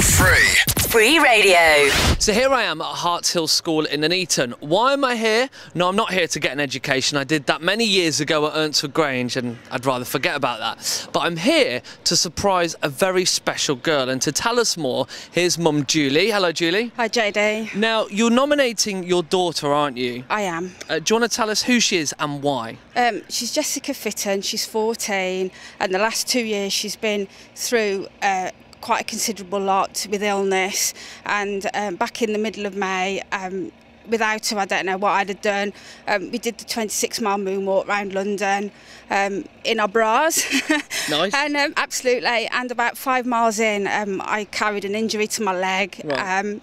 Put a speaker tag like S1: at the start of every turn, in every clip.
S1: Free.
S2: Free Radio.
S3: So here I am at Hartshill School in Nuneaton. Why am I here? No, I'm not here to get an education. I did that many years ago at Ernesford Grange and I'd rather forget about that. But I'm here to surprise a very special girl and to tell us more, here's mum Julie. Hello Julie.
S4: Hi, JD.
S3: Now, you're nominating your daughter, aren't you?
S4: I am.
S3: Uh, do you want to tell us who she is and why?
S4: Um, she's Jessica Fitton. She's 14, and the last two years she's been through uh, quite a considerable lot with illness. And um, back in the middle of May, um, without her, I don't know what I'd have done. Um, we did the 26 mile moonwalk around London um, in our bras.
S3: Nice.
S4: and um, absolutely. And about five miles in, um, I carried an injury to my leg.
S3: Right.
S4: Um,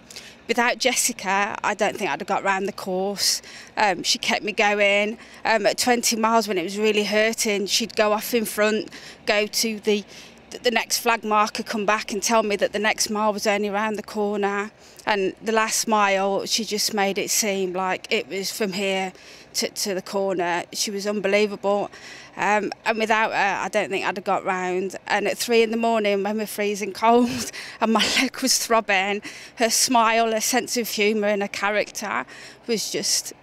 S4: without Jessica, I don't think I'd have got round the course. Um, she kept me going. Um, at 20 miles, when it was really hurting, she'd go off in front, go to the the next flag marker, come back and tell me that the next mile was only around the corner. And the last mile, she just made it seem like it was from here to, to the corner. She was unbelievable. Um, and without her, I don't think I'd have got round. And at three in the morning, when we're freezing cold and my leg was throbbing, her smile, her sense of humour, and her character was just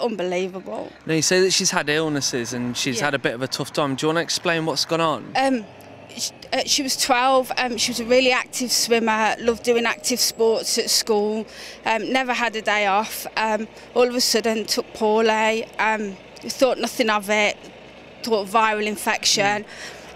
S4: unbelievable.
S3: Now, you say that she's had illnesses and she's
S4: Yeah.
S3: had a bit of a tough time. Do you want to explain what's gone on?
S4: Um, Uh, she was 12. Um, she was a really active swimmer, loved doing active sports at school, um, never had a day off. Um, all of a sudden took poorly, um, thought nothing of it, thought viral infection.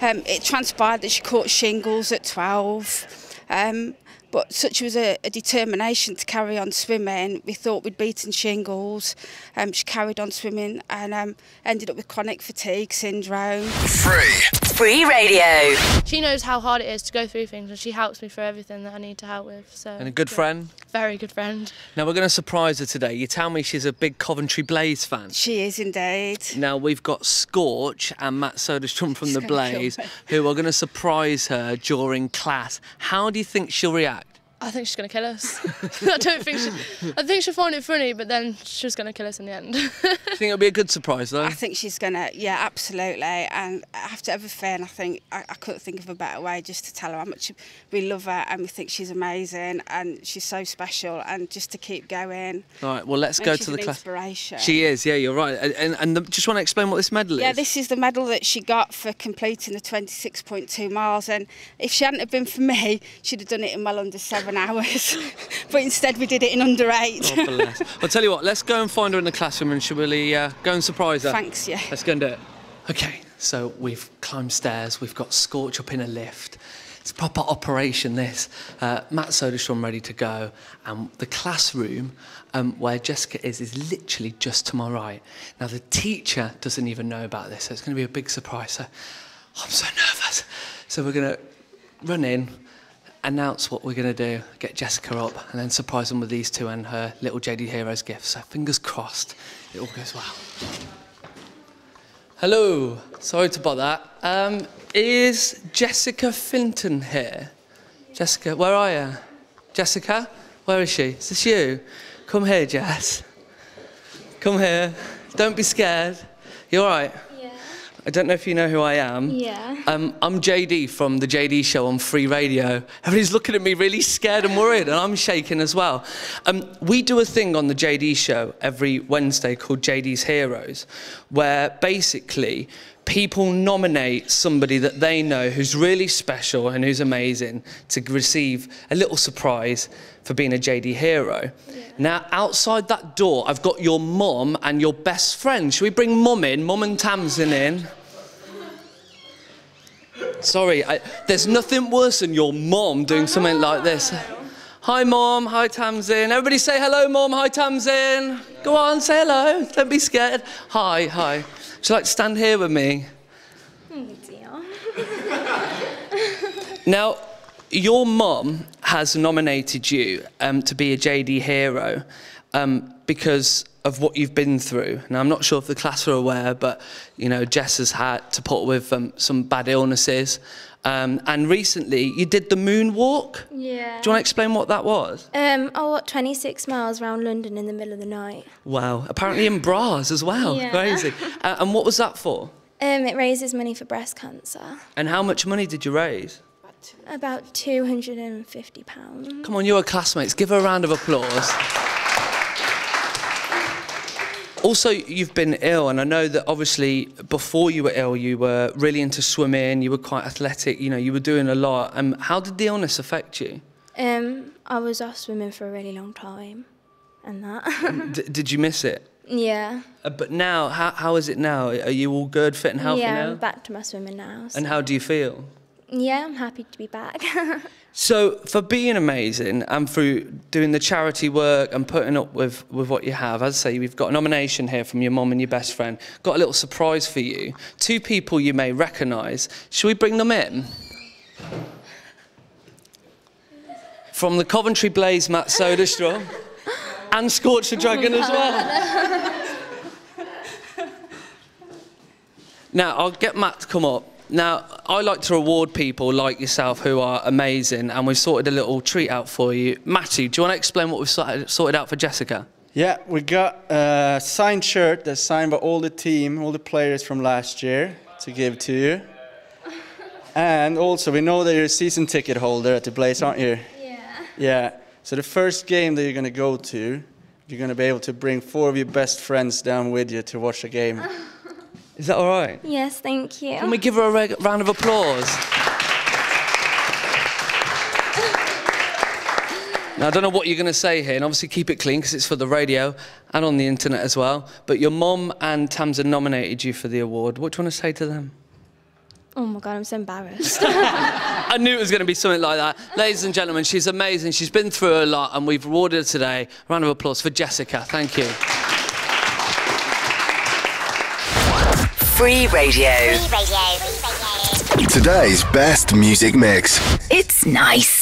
S4: Mm. Um, it transpired that she caught shingles at 12. Um, but such was a, a determination to carry on swimming. We thought we'd beaten shingles. Um, she carried on swimming and um, ended up with chronic fatigue syndrome.
S1: Free.
S2: Free Radio.
S5: She knows how hard it is to go through things and she helps me through everything that I need to help with. So
S3: And a good
S5: yeah.
S3: friend?
S5: Very good friend.
S3: Now, we're going to surprise her today. You tell me she's a big Coventry Blaze fan.
S4: She is indeed.
S3: Now we've got Scorch and Matt Soderstrom from the
S4: She's gonna
S3: Blaze who are going to surprise her during class. How do you think she'll react? react.
S5: I think she's gonna kill us. I don't think she. I think she'll find it funny, but then she's gonna kill us in the end.
S3: Do you think it'll be a good surprise though?
S4: I think she's gonna, yeah, absolutely. And after everything, I think I, I couldn't think of a better way just to tell her how much we love her and we think she's amazing and she's so special. And just to keep going.
S3: All right, well let's
S4: And
S3: go
S4: she's
S3: to the
S4: an
S3: class.
S4: inspiration.
S3: She is, yeah, you're right. And, and, and the, just want to explain what this medal
S4: Yeah,
S3: is.
S4: Yeah, this is the medal that she got for completing the 26.2 miles. And if she hadn't have been for me, she'd have done it in well under seven hours. but instead, we did it in under eight.
S3: Oh. I'll tell you what, let's go and find her in the classroom and shall we uh, go and surprise her?
S4: Thanks, yeah.
S3: Let's go and do it. Okay, so we've climbed stairs, we've got Scorch up in a lift. It's a proper operation, this. Uh, Matt Soderstrom ready to go. And the classroom um, where Jessica is is literally just to my right. Now, the teacher doesn't even know about this, so it's going to be a big surprise. So I'm so nervous. So we're going to run in, announce what we're going to do, get Jessica up, and then surprise them with these two and her little JD Heroes gift. So fingers crossed it all goes well. Hello, sorry to bother. Um, is Jessica Fitton here? Jessica, where are you? Jessica, where is she? Is this you? Come here, Jess. Come here. Don't be scared. You all right?
S6: Yeah.
S3: I don't know if you know who I am.
S6: Yeah.
S3: Um, I'm JD from the JD Show on Free Radio. Everybody's looking at me really scared and worried, and I'm shaking as well. Um, we do a thing on the JD Show every Wednesday called JD's Heroes, where basically people nominate somebody that they know who's really special and who's amazing to receive a little surprise for being a JD hero. Now, outside that door, I've got your mum and your best friend. Should we bring mum in? Mum and Tamsin in. Sorry, I, there's nothing worse than your mom doing something like this. Hi, mom. Hi, Tamsin. Everybody say hello, mom. Hi, Tamsin. Go on, say hello. Don't be scared. Hi, hi. Would you like to stand here with me?
S6: Oh dear.
S3: Now, your mum has nominated you um, to be a JD hero um, because of what you've been through. Now, I'm not sure if the class are aware, but you know, Jess has had to put with um, some bad illnesses. Um, and recently, you did the moonwalk.
S6: Yeah.
S3: Do you want to explain what that was?
S6: Um, I walked 26 miles around London in the middle of the night.
S3: Wow, apparently in bras as well.
S6: Yeah.
S3: Crazy. Uh, and what was that for?
S6: Um, it raises money for breast cancer.
S3: And how much money did you raise?
S6: About About 250 pounds.
S3: Come on, you're classmates. Give her a round of applause. Also, you've been ill, and I know that obviously before you were ill, you were really into swimming. You were quite athletic. You know, you were doing a lot. Um, how did the illness affect you?
S6: Um, I was off swimming for a really long time, and that.
S3: D- did you miss it?
S6: yeah.
S3: Uh, but now, how, how is it now? Are you all good, fit and healthy
S6: yeah,
S3: now?
S6: I'm back to my swimming now. so-
S3: And how do you feel?
S6: yeah, I'm happy to be back.
S3: So, for being amazing and through doing the charity work and putting up with, with what you have, as I say, we've got a nomination here from your mum and your best friend. Got a little surprise for you. Two people you may recognise. Shall we bring them in? From the Coventry Blaze, Matt Soderstrom. and Scorch the Dragon as well. Now, I'll get Matt to come up. Now, I like to reward people like yourself who are amazing, and we've sorted a little treat out for you. Matthew, do you want to explain what we've sorted sorted out for Jessica?
S1: Yeah, we got a signed shirt that's signed by all the team, all the players from last year to give to you. And also, we know that you're a season ticket holder at the Blaze, aren't you?
S6: yeah.
S1: Yeah. So the first game that you're going to go to, you're going to be able to bring four of your best friends down with you to watch a game.
S3: Is that all right?
S6: Yes, thank you.
S3: Can we give her a round of applause? Now, I don't know what you're going to say here, and obviously keep it clean because it's for the radio and on the internet as well. But your mum and Tamsin nominated you for the award. What do you want to say to them?
S6: Oh my god, I'm so embarrassed.
S3: I knew it was going to be something like that. Ladies and gentlemen, she's amazing. She's been through a lot, and we've rewarded her today. A Round of applause for Jessica. Thank you. Free Radio.
S2: Free Radio.
S7: Today's best music mix.
S2: It's nice.